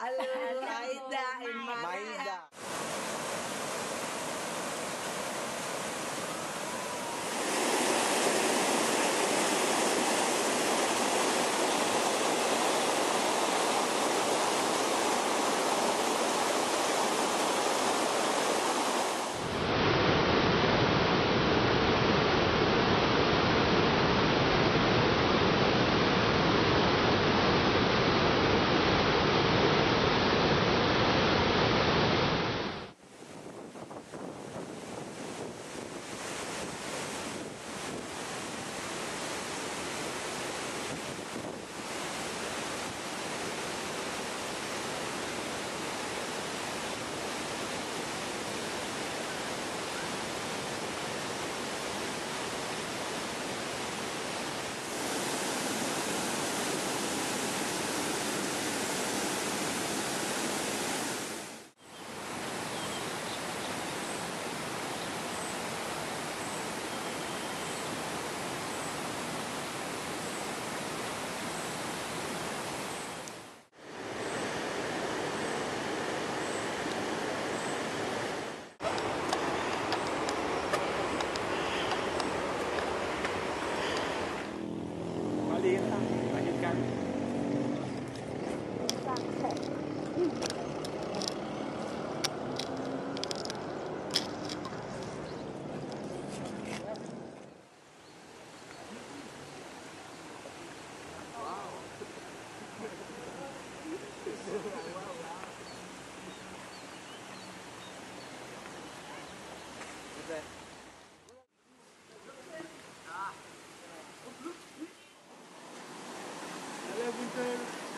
I love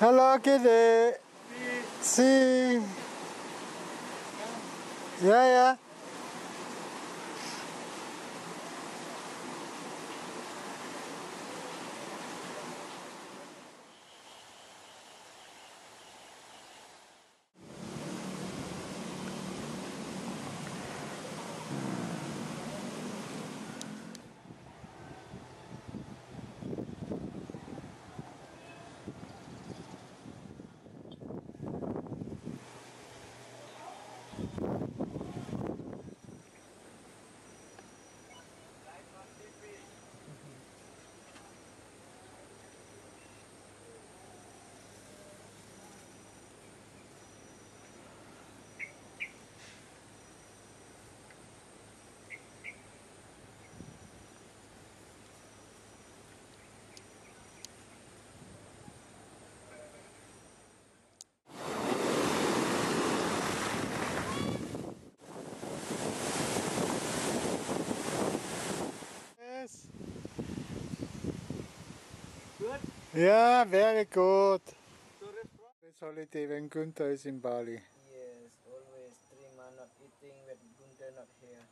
Hello, kitty. See. See. Yeah, yeah. Yeah, very good. It's holiday when Gunther is in Bali. Yes, always three months of eating with Gunther not here.